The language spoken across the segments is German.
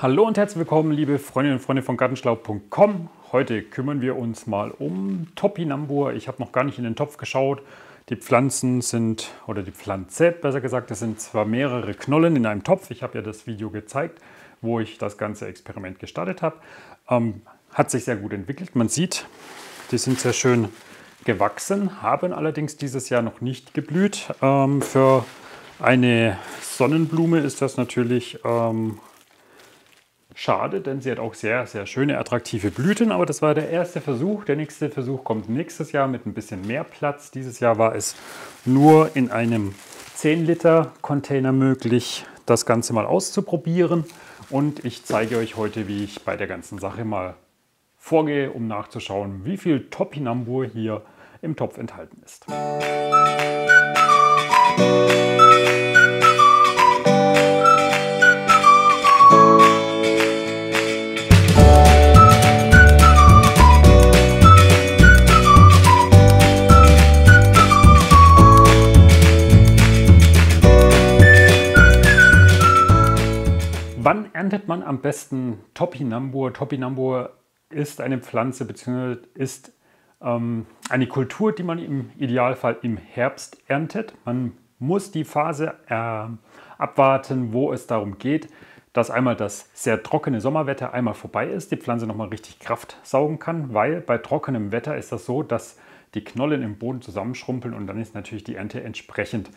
Hallo und herzlich willkommen, liebe Freundinnen und Freunde von Gartenschlau.com. Heute kümmern wir uns mal um Topinambur. Ich habe noch gar nicht in den Topf geschaut. Die Pflanzen sind, oder die Pflanze besser gesagt, das sind zwar mehrere Knollen in einem Topf. Ich habe ja das Video gezeigt, wo ich das ganze Experiment gestartet habe. Ähm, hat sich sehr gut entwickelt. Man sieht, die sind sehr schön gewachsen, haben allerdings dieses Jahr noch nicht geblüht. Ähm, für eine Sonnenblume ist das natürlich ähm, Schade, denn sie hat auch sehr, sehr schöne, attraktive Blüten. Aber das war der erste Versuch. Der nächste Versuch kommt nächstes Jahr mit ein bisschen mehr Platz. Dieses Jahr war es nur in einem 10 Liter Container möglich, das Ganze mal auszuprobieren. Und ich zeige euch heute, wie ich bei der ganzen Sache mal vorgehe, um nachzuschauen, wie viel Topinambur hier im Topf enthalten ist. Erntet man am besten Topinambur? Topinambur ist eine Pflanze bzw. ist ähm, eine Kultur, die man im Idealfall im Herbst erntet. Man muss die Phase äh, abwarten, wo es darum geht, dass einmal das sehr trockene Sommerwetter einmal vorbei ist, die Pflanze nochmal richtig Kraft saugen kann, weil bei trockenem Wetter ist das so, dass die Knollen im Boden zusammenschrumpeln und dann ist natürlich die Ernte entsprechend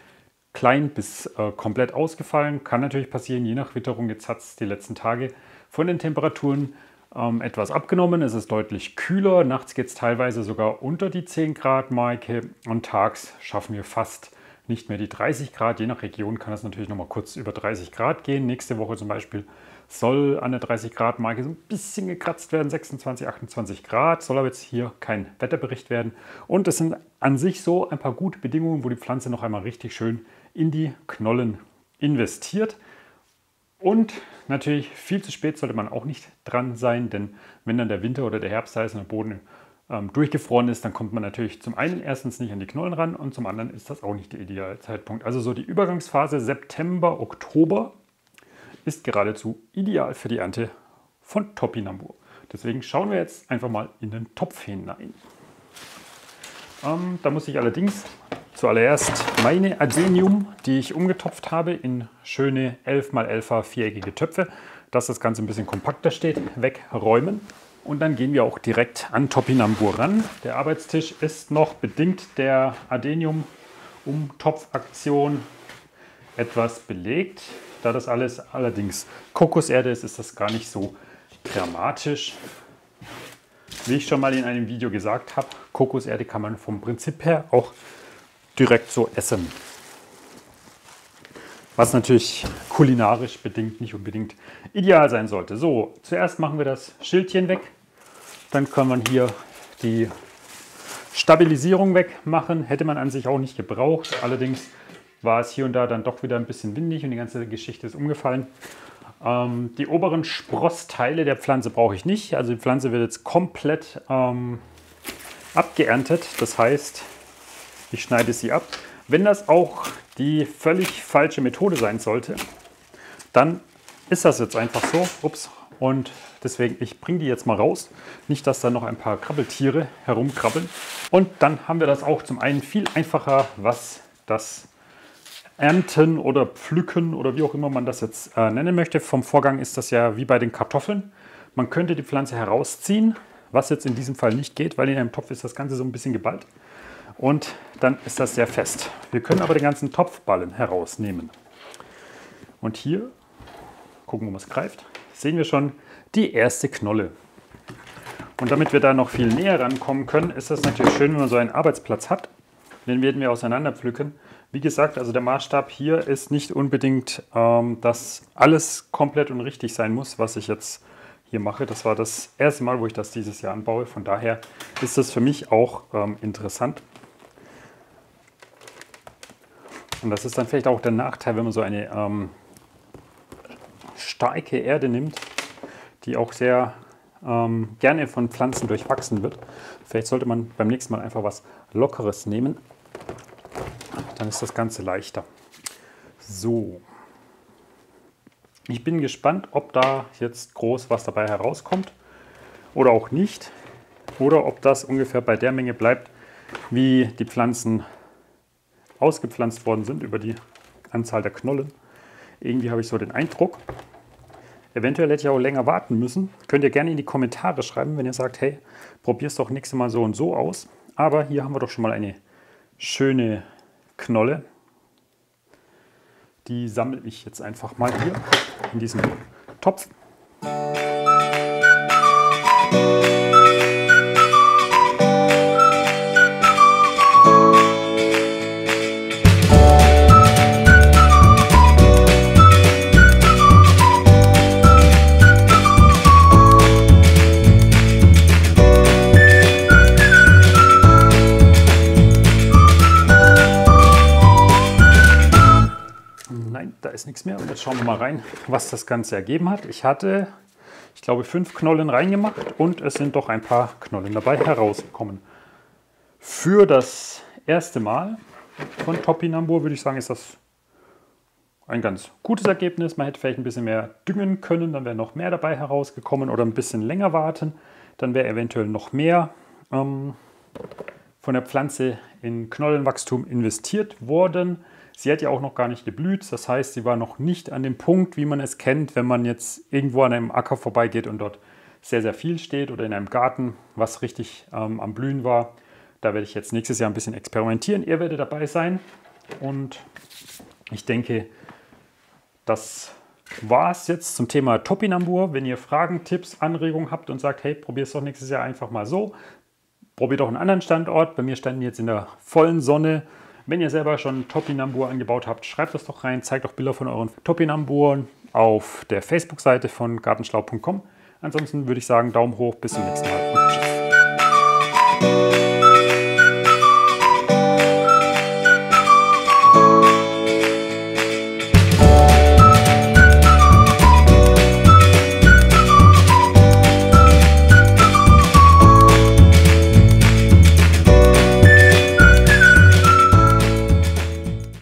klein bis äh, komplett ausgefallen. Kann natürlich passieren, je nach Witterung. Jetzt hat es die letzten Tage von den Temperaturen ähm, etwas abgenommen. Es ist deutlich kühler. Nachts geht es teilweise sogar unter die 10 Grad Marke und tags schaffen wir fast nicht mehr die 30 Grad. Je nach Region kann es natürlich noch mal kurz über 30 Grad gehen. Nächste Woche zum Beispiel soll an der 30 Grad Marke so ein bisschen gekratzt werden, 26, 28 Grad. Soll aber jetzt hier kein Wetterbericht werden. Und es sind an sich so ein paar gute Bedingungen, wo die Pflanze noch einmal richtig schön in die Knollen investiert. Und natürlich viel zu spät sollte man auch nicht dran sein, denn wenn dann der Winter oder der Herbst ist und der Boden ähm, durchgefroren ist, dann kommt man natürlich zum einen erstens nicht an die Knollen ran und zum anderen ist das auch nicht der ideale Zeitpunkt. Also so die Übergangsphase September, Oktober ist geradezu ideal für die Ernte von Topinambur. Deswegen schauen wir jetzt einfach mal in den Topf hinein. Ähm, da muss ich allerdings Zuallererst meine Adenium, die ich umgetopft habe in schöne 11x11er viereckige Töpfe, dass das Ganze ein bisschen kompakter steht, wegräumen. Und dann gehen wir auch direkt an Topinambur ran. Der Arbeitstisch ist noch bedingt der Adenium-Umtopfaktion etwas belegt. Da das alles allerdings Kokoserde ist, ist das gar nicht so dramatisch. Wie ich schon mal in einem Video gesagt habe, Kokoserde kann man vom Prinzip her auch direkt so essen. Was natürlich kulinarisch bedingt nicht unbedingt ideal sein sollte. So, zuerst machen wir das Schildchen weg. Dann kann man hier die Stabilisierung wegmachen. Hätte man an sich auch nicht gebraucht. Allerdings war es hier und da dann doch wieder ein bisschen windig und die ganze Geschichte ist umgefallen. Ähm, die oberen Sprossteile der Pflanze brauche ich nicht. Also die Pflanze wird jetzt komplett ähm, abgeerntet. Das heißt, ich schneide sie ab. Wenn das auch die völlig falsche Methode sein sollte, dann ist das jetzt einfach so. Ups. Und deswegen, ich bringe die jetzt mal raus. Nicht, dass da noch ein paar Krabbeltiere herumkrabbeln. Und dann haben wir das auch zum einen viel einfacher, was das Ernten oder Pflücken oder wie auch immer man das jetzt äh, nennen möchte. Vom Vorgang ist das ja wie bei den Kartoffeln. Man könnte die Pflanze herausziehen, was jetzt in diesem Fall nicht geht, weil in einem Topf ist das Ganze so ein bisschen geballt und dann ist das sehr fest. Wir können aber den ganzen Topfballen herausnehmen. Und hier, gucken, wo man es greift, sehen wir schon die erste Knolle. Und damit wir da noch viel näher rankommen können, ist es natürlich schön, wenn man so einen Arbeitsplatz hat. Den werden wir auseinander pflücken. Wie gesagt, also der Maßstab hier ist nicht unbedingt, ähm, dass alles komplett und richtig sein muss, was ich jetzt hier mache. Das war das erste Mal, wo ich das dieses Jahr anbaue. Von daher ist das für mich auch ähm, interessant. Und das ist dann vielleicht auch der Nachteil, wenn man so eine ähm, starke Erde nimmt, die auch sehr ähm, gerne von Pflanzen durchwachsen wird. Vielleicht sollte man beim nächsten Mal einfach was Lockeres nehmen. Dann ist das Ganze leichter. So. Ich bin gespannt, ob da jetzt groß was dabei herauskommt oder auch nicht. Oder ob das ungefähr bei der Menge bleibt, wie die Pflanzen ausgepflanzt worden sind über die Anzahl der Knollen. Irgendwie habe ich so den Eindruck. Eventuell hätte ich auch länger warten müssen. Könnt ihr gerne in die Kommentare schreiben, wenn ihr sagt, hey, probier's doch nächstes Mal so und so aus. Aber hier haben wir doch schon mal eine schöne Knolle. Die sammle ich jetzt einfach mal hier in diesem Topf. ist nichts mehr. Und jetzt schauen wir mal rein, was das Ganze ergeben hat. Ich hatte, ich glaube, fünf Knollen reingemacht und es sind doch ein paar Knollen dabei herausgekommen. Für das erste Mal von Topinambur würde ich sagen, ist das ein ganz gutes Ergebnis. Man hätte vielleicht ein bisschen mehr düngen können, dann wäre noch mehr dabei herausgekommen oder ein bisschen länger warten. Dann wäre eventuell noch mehr ähm, von der Pflanze in Knollenwachstum investiert worden. Sie hat ja auch noch gar nicht geblüht, das heißt, sie war noch nicht an dem Punkt, wie man es kennt, wenn man jetzt irgendwo an einem Acker vorbeigeht und dort sehr, sehr viel steht oder in einem Garten, was richtig ähm, am Blühen war. Da werde ich jetzt nächstes Jahr ein bisschen experimentieren. Ihr werdet dabei sein und ich denke, das war es jetzt zum Thema Topinambur. Wenn ihr Fragen, Tipps, Anregungen habt und sagt, hey, probier es doch nächstes Jahr einfach mal so, probiert doch einen anderen Standort. Bei mir standen jetzt in der vollen Sonne wenn ihr selber schon Topinambur angebaut habt, schreibt das doch rein, zeigt doch Bilder von euren Topinamburen auf der Facebook-Seite von gartenschlau.com. Ansonsten würde ich sagen, Daumen hoch, bis zum nächsten Mal tschüss.